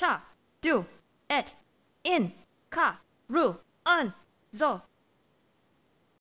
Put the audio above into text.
cha, do, et, in, ka, ru, un, zo,